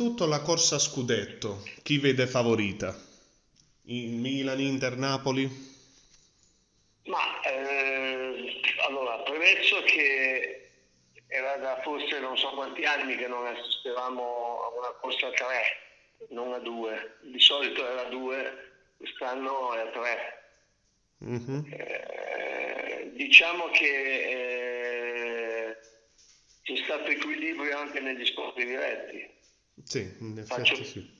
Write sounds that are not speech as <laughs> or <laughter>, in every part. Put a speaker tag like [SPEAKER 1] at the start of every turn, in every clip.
[SPEAKER 1] innanzitutto la corsa a scudetto, chi vede favorita? Il Milan, Inter, Napoli?
[SPEAKER 2] Ma eh, allora, premesso che era da forse non so quanti anni che non assistevamo a una corsa a tre, non a due. Di solito era a due, quest'anno è a tre. Mm-hmm. Eh, diciamo che eh, c'è stato equilibrio anche negli scontri diretti.
[SPEAKER 1] Sì, in
[SPEAKER 2] faccio,
[SPEAKER 1] sì.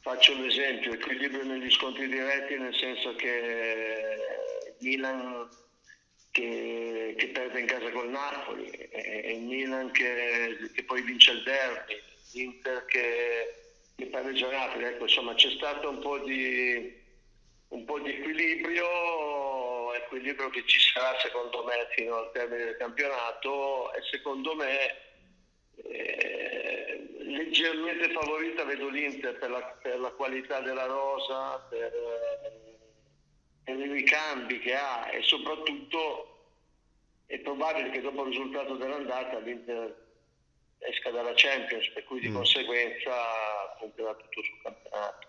[SPEAKER 2] Faccio un esempio, equilibrio negli scontri diretti nel senso che Milan che, che perde in casa col Napoli e, il Milan che, che, poi vince il derby, l'Inter che, che pareggia Napoli, ecco insomma c'è stato un po' di un po' di equilibrio, equilibrio che ci sarà secondo me fino al termine del campionato e secondo me eh, leggermente favorita vedo l'Inter per la, per la qualità della rosa, per, per, i ricambi che ha e soprattutto è probabile che dopo il risultato dell'andata l'Inter esca dalla Champions, per cui di mm. conseguenza punterà tutto sul campionato.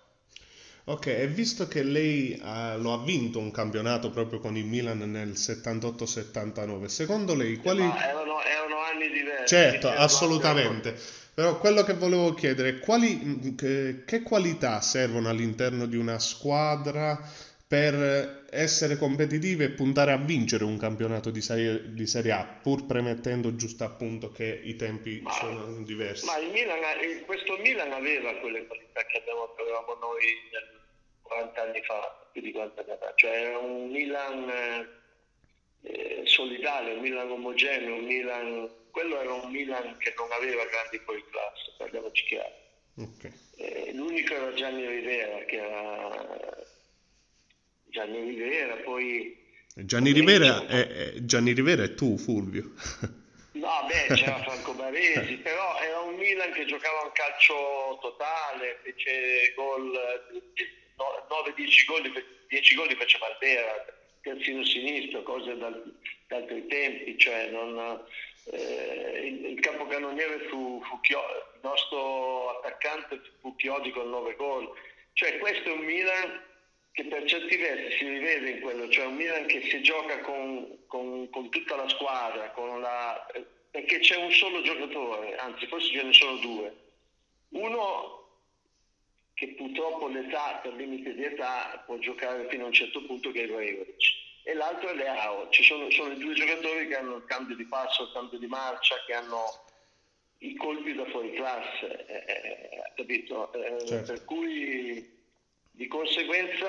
[SPEAKER 1] Ok, e visto che lei ha, lo ha vinto un campionato proprio con il Milan nel 78-79, secondo lei quali...
[SPEAKER 2] Erano, erano, anni diversi.
[SPEAKER 1] Certo, assolutamente. Però quello che volevo chiedere è quali, che, che qualità servono all'interno di una squadra per essere competitivi e puntare a vincere un campionato di serie, di serie A, pur premettendo giusto appunto che i tempi ma, sono diversi.
[SPEAKER 2] Ma il Milan, questo Milan aveva quelle qualità che avevamo noi nel 40 anni fa, più di 40 anni fa, cioè era un Milan eh, solidale, un Milan omogeneo, un Milan... quello era un Milan che non aveva grandi poi classe, parliamoci chiaro. Okay. Eh, l'unico era Gianni Rivera, che era Gianni Rivera, poi...
[SPEAKER 1] Gianni Rivera, è, Gianni Rivera è tu, Fulvio.
[SPEAKER 2] No, beh, c'era Franco Baresi, <laughs> però era un Milan che giocava un calcio totale, fece gol 9-10 gol, 10 gol li faceva Albera, terzino sinistro, cose da altri tempi, cioè non, eh, il, il capocannoniere fu, fu Chiodi, il nostro attaccante fu Chiodi con 9 gol. Cioè questo è un Milan che per certi versi si rivede in quello, cioè un Milan che si gioca con, con, con tutta la squadra, la, perché c'è un solo giocatore, anzi forse ce ne sono due. Uno che purtroppo l'età, per limite di età, può giocare fino a un certo punto che è Ibrahimovic. E l'altro è Leao. Ci sono, sono i due giocatori che hanno il cambio di passo, il cambio di marcia, che hanno i colpi da fuori classe, eh, eh, capito? Eh, certo. Per cui di conseguenza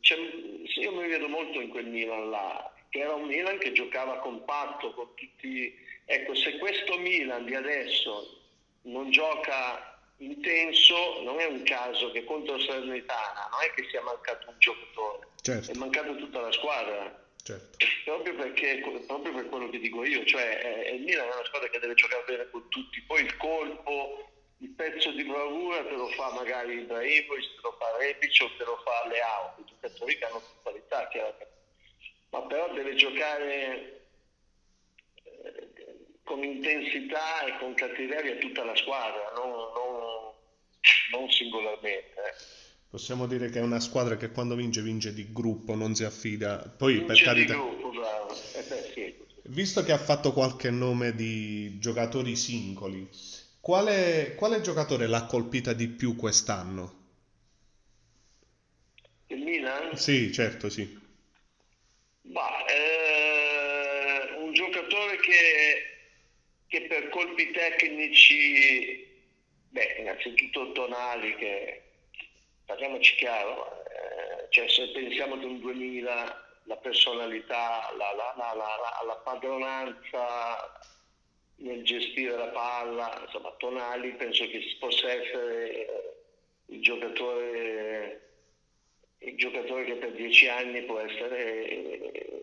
[SPEAKER 2] io mi vedo molto in quel Milan là, che era un Milan che giocava compatto con tutti... Ecco, se questo Milan di adesso non gioca intenso, non è un caso che contro Salernitana non è che sia mancato un giocatore, certo. è mancato tutta la squadra. Certo. Proprio, perché, proprio per quello che dico io, cioè eh, il Milan è una squadra che deve giocare bene con tutti, poi il colpo, il pezzo di bravura te lo fa magari Ibrahimovic, te lo fa Rebic o te lo fa Leao, i giocatori che hanno più qualità, chiaramente. ma però deve giocare eh, con intensità e con cattiveria tutta la squadra, non, non, non singolarmente. Eh.
[SPEAKER 1] Possiamo dire che è una squadra che quando vince vince di gruppo, non si affida. Poi
[SPEAKER 2] vince
[SPEAKER 1] per carità.
[SPEAKER 2] Gruppo. <laughs> Eh beh, sì.
[SPEAKER 1] Visto che ha fatto qualche nome di giocatori singoli, quale, quale giocatore l'ha colpita di più quest'anno?
[SPEAKER 2] Il Milan?
[SPEAKER 1] Sì, certo, sì.
[SPEAKER 2] Bah, eh, un giocatore che che per colpi tecnici, beh, innanzitutto tonali, che parliamoci chiaro, eh, cioè se pensiamo ad un 2000, la personalità, la, la, la, la, padronanza nel gestire la palla, insomma, tonali penso che possa essere eh, il giocatore, il giocatore che per dieci anni può essere eh,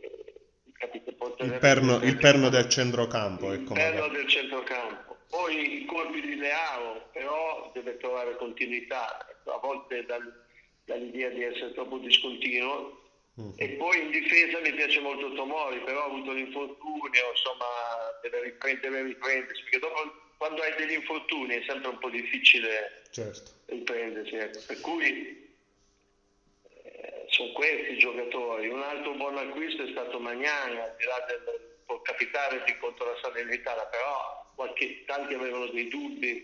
[SPEAKER 1] capito? il perno, il perno del centrocampo.
[SPEAKER 2] Il ecco perno magari. del centrocampo. Poi i colpi di Leao, però deve trovare continuità, a volte dal, dall'idea di essere troppo discontinuo. Uh-huh. E poi in difesa mi piace molto Tomori, però ha avuto l'infortunio, insomma, deve riprendere, deve riprendersi, perché dopo, quando hai degli infortuni è sempre un po' difficile
[SPEAKER 1] certo.
[SPEAKER 2] riprendersi, ecco. per cui eh, sono questi i giocatori. Un altro buon acquisto è stato Magnani, al di là del può capitare di contro la Salernitana, però qualche, tanti avevano dei dubbi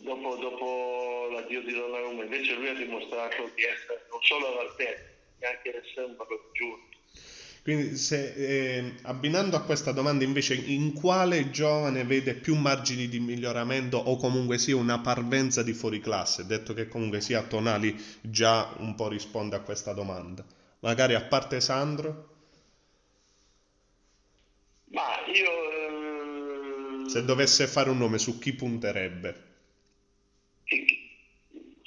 [SPEAKER 2] dopo, dopo l'addio di Donnarumma, invece lui ha dimostrato di essere non solo all'altezza, ma anche essere un valore giusto.
[SPEAKER 1] Quindi se, eh, abbinando a questa domanda invece in quale giovane vede più margini di miglioramento o comunque sia una parvenza di fuori classe, detto che comunque sia Tonali già un po' risponde a questa domanda. Magari a parte Sandro?
[SPEAKER 2] Ma io...
[SPEAKER 1] Se dovesse fare un nome su chi punterebbe?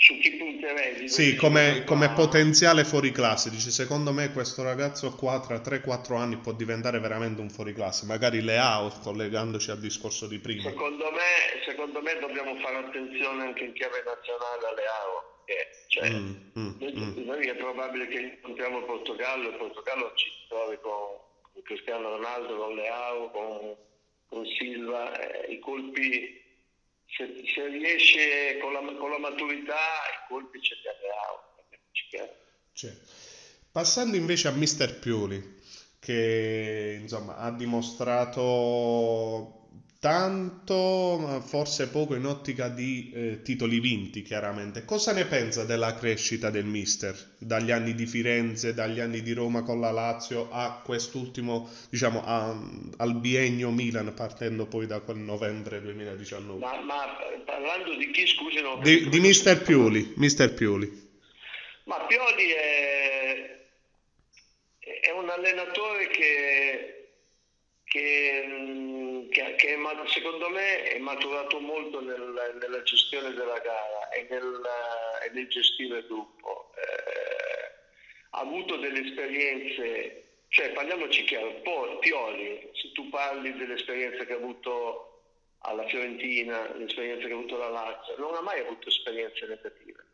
[SPEAKER 2] su chi punterei?
[SPEAKER 1] Sì, come, come potenziale fuoriclasse. Dice, secondo me questo ragazzo qua tra 3-4 anni può diventare veramente un fuoriclasse. Magari Leao, collegandoci al discorso di prima.
[SPEAKER 2] Secondo me, secondo me dobbiamo fare attenzione anche in chiave nazionale a Leao. Che, cioè, mm, mm, mm. noi è probabile che incontriamo il Portogallo e il Portogallo ci trovi con, con Cristiano Ronaldo, con Leao, con, con Silva. Eh, I colpi se, se riesce con la, con la, maturità i colpi ce li.
[SPEAKER 1] Cioè, passando invece a Mister Pioli, che insomma ha dimostrato tanto, forse poco in ottica di eh, titoli vinti, chiaramente. Cosa ne pensa della crescita del mister dagli anni di Firenze, dagli anni di Roma con la Lazio a quest'ultimo, diciamo, a, al biennio Milan, partendo poi da quel novembre 2019?
[SPEAKER 2] Ma, ma parlando di chi, scusi, no,
[SPEAKER 1] di, di mister Pioli, mister Pioli.
[SPEAKER 2] Ma Pioli è, è un allenatore che, che che, che secondo me è maturato molto nel, nella gestione della gara e nel, e nel gestire il gruppo. Eh, ha avuto delle esperienze, cioè parliamoci chiaro, poi Pioli, se tu parli delle esperienze che ha avuto alla Fiorentina, l'esperienza che ha avuto la Lazio, non ha mai avuto esperienze negative.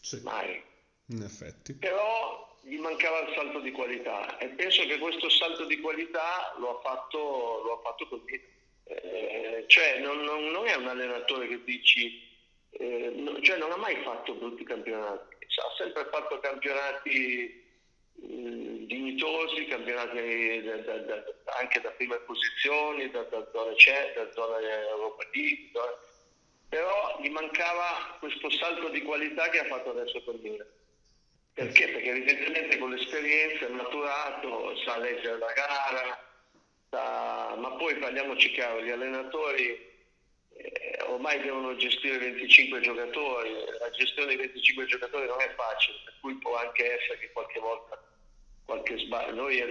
[SPEAKER 1] Sì.
[SPEAKER 2] Mai.
[SPEAKER 1] In effetti.
[SPEAKER 2] Però gli mancava il salto di qualità e penso che questo salto di qualità lo ha fatto, lo ha fatto così. Eh, cioè non, non, non, è un allenatore che dici, eh, no, cioè non ha mai fatto brutti campionati, ha sempre fatto campionati mm, dignitosi, campionati da, da, da, anche da prime posizioni, da, zone c'è, da zona Europa League, però gli mancava questo salto di qualità che ha fatto adesso con Milan. Perché? Perché evidentemente con l'esperienza è maturato, sa leggere la gara, sa... ma poi parliamoci chiaro, gli allenatori eh, ormai devono gestire 25 giocatori, la gestione dei 25 giocatori non è facile, per cui può anche essere che qualche volta qualche sbaglio, noi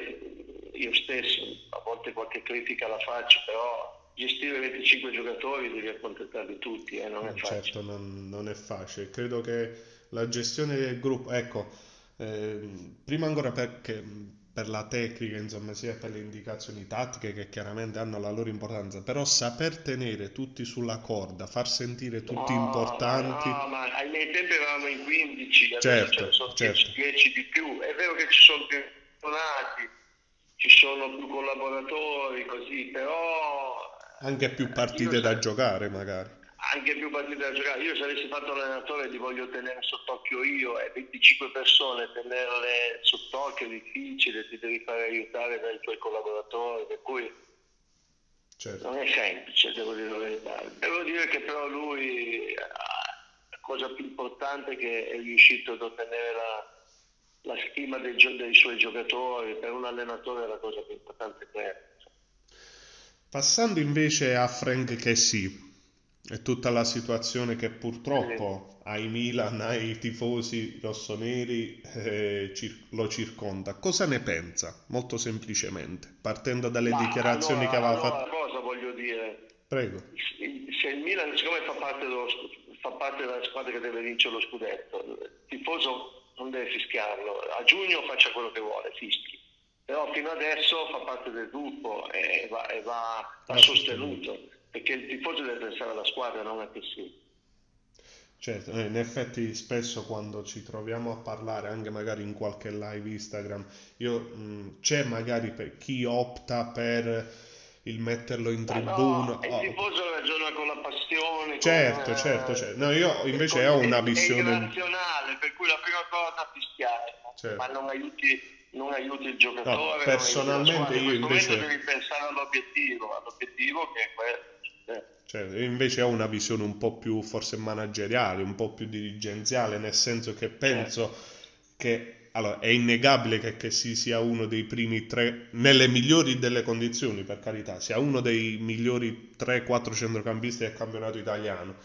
[SPEAKER 2] io stesso a volte qualche critica la faccio, però gestire 25 giocatori devi accontentarli tutti, eh, non è
[SPEAKER 1] certo, facile. Certo, non, non è facile, credo che la gestione del gruppo, ecco, eh, prima ancora perché per la tecnica, insomma, sia per le indicazioni tattiche che chiaramente hanno la loro importanza, però saper tenere tutti sulla corda, far sentire tutti no, importanti.
[SPEAKER 2] No, ma ai miei tempi eravamo in 15,
[SPEAKER 1] certo, sono
[SPEAKER 2] certo. 10 di più. È vero che ci sono più donati, ci sono più collaboratori, così, però.
[SPEAKER 1] Anche più partite da giocare, magari
[SPEAKER 2] anche più partite da giocare. Io se avessi fatto l'allenatore li voglio tenere sott'occhio io e 25 persone tenerle sott'occhio è difficile, ti devi fare aiutare dai tuoi collaboratori, per cui certo. non è semplice, devo dire la verità. Devo dire che però lui la cosa più importante è che è riuscito ad ottenere la, la stima dei, dei, suoi giocatori, per un allenatore è la cosa più importante è.
[SPEAKER 1] Passando invece a Frank Kessi, è tutta la situazione che purtroppo ai Milan, ai tifosi rossoneri eh, lo circonda. Cosa ne pensa? Molto semplicemente, partendo dalle Ma dichiarazioni
[SPEAKER 2] allora,
[SPEAKER 1] che aveva
[SPEAKER 2] allora,
[SPEAKER 1] fatto.
[SPEAKER 2] cosa voglio dire?
[SPEAKER 1] Prego.
[SPEAKER 2] Se il Milan, siccome fa parte, dello, fa parte della squadra che deve vincere lo scudetto, il tifoso non deve fischiarlo. A giugno faccia quello che vuole, fischi. Però fino adesso fa parte del gruppo e va, e va, va sostenuto perché il tifoso deve pensare alla squadra, non a te sì.
[SPEAKER 1] Certo, eh, in effetti spesso quando ci troviamo a parlare, anche magari in qualche live Instagram, io, mh, c'è magari per chi opta per il metterlo in tribuna.
[SPEAKER 2] No, il tifoso ragiona con la passione.
[SPEAKER 1] Certo,
[SPEAKER 2] con,
[SPEAKER 1] certo,
[SPEAKER 2] eh,
[SPEAKER 1] certo. No, io invece ho una visione...
[SPEAKER 2] È irrazionale, per cui la prima cosa ti spiace,
[SPEAKER 1] Certo.
[SPEAKER 2] ma non aiuti, non aiuti il giocatore.
[SPEAKER 1] No,
[SPEAKER 2] non aiuti
[SPEAKER 1] personalmente
[SPEAKER 2] squadra.
[SPEAKER 1] io
[SPEAKER 2] In questo
[SPEAKER 1] invece-
[SPEAKER 2] momento devi pensare all'obiettivo, all'obiettivo che è quello. Eh.
[SPEAKER 1] Cioè, io invece ho una visione un po' più forse manageriale, un po' più dirigenziale, nel senso che penso che allora, è innegabile che, che si sia uno dei primi tre, nelle migliori delle condizioni, per carità, sia uno dei migliori 3-4 centrocampisti del campionato italiano.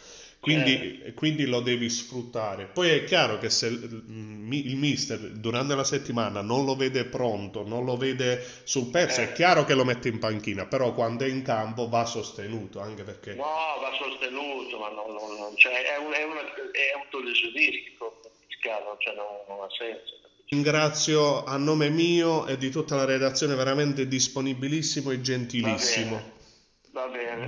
[SPEAKER 1] Quindi, quindi lo devi sfruttare. Poi è chiaro che se il, mister durante la settimana non lo vede pronto, non lo vede sul pezzo, è
[SPEAKER 2] Eh.
[SPEAKER 1] chiaro che lo mette in panchina, però quando è in campo va sostenuto, anche perché...
[SPEAKER 2] No, va sostenuto, ma non, non- non- cioè, è, un, è, una, è autolesionistico, cioè non, non ha senso.
[SPEAKER 1] Ringrazio a nome mio e di tutta la redazione veramente disponibilissimo e
[SPEAKER 2] Va
[SPEAKER 1] gentilissimo.
[SPEAKER 2] bene, va bene.